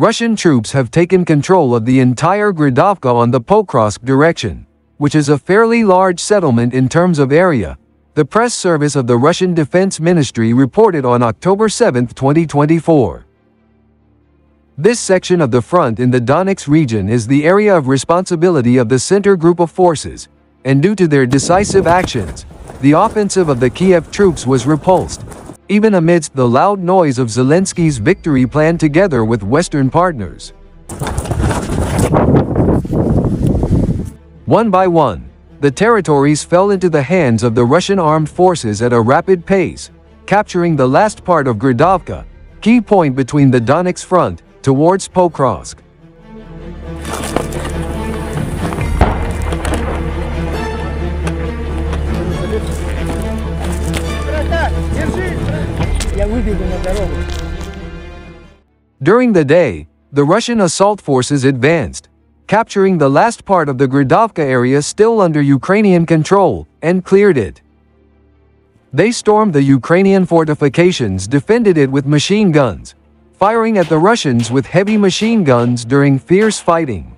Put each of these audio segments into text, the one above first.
Russian troops have taken control of the entire Grodovka on the Pokrovsk direction, which is a fairly large settlement in terms of area, the press service of the Russian Defense Ministry reported on October 7, 2024. This section of the front in the Donetsk region is the area of responsibility of the center group of forces, and due to their decisive actions, the offensive of the Kiev troops was repulsed, even amidst the loud noise of Zelensky's victory plan together with Western partners. One by one, the territories fell into the hands of the Russian armed forces at a rapid pace, capturing the last part of Grodovka, key point between the Donetsk front, towards Pokrovsk. During the day, the Russian assault forces advanced, capturing the last part of the Grodovka area still under Ukrainian control, and cleared it. They stormed the Ukrainian fortifications defended it with machine guns, firing at the Russians with heavy machine guns during fierce fighting.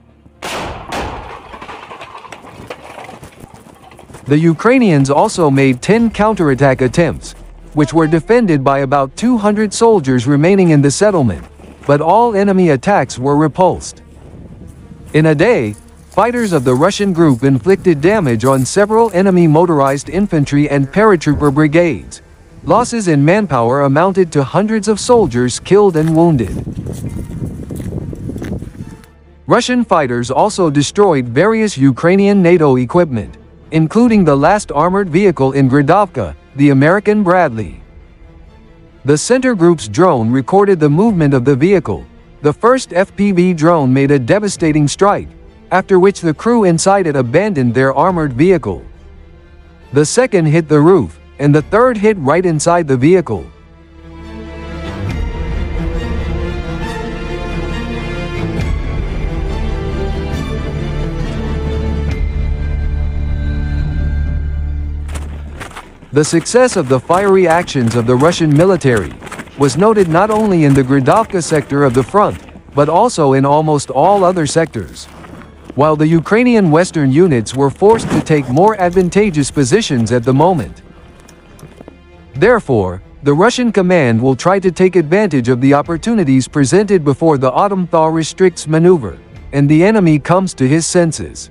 The Ukrainians also made 10 counterattack attempts, which were defended by about 200 soldiers remaining in the settlement, but all enemy attacks were repulsed. In a day, fighters of the Russian group inflicted damage on several enemy motorized infantry and paratrooper brigades, Losses in manpower amounted to hundreds of soldiers killed and wounded. Russian fighters also destroyed various Ukrainian NATO equipment, including the last armored vehicle in Grodovka, the American Bradley. The center group's drone recorded the movement of the vehicle. The first FPV drone made a devastating strike, after which the crew inside it abandoned their armored vehicle. The second hit the roof, and the third hit right inside the vehicle. The success of the fiery actions of the Russian military was noted not only in the Grodovka sector of the front, but also in almost all other sectors. While the Ukrainian Western units were forced to take more advantageous positions at the moment. Therefore, the Russian command will try to take advantage of the opportunities presented before the autumn thaw restricts maneuver, and the enemy comes to his senses.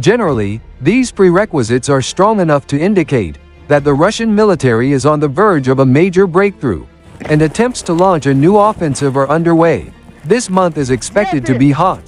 Generally, these prerequisites are strong enough to indicate that the Russian military is on the verge of a major breakthrough, and attempts to launch a new offensive are underway. This month is expected to be hot.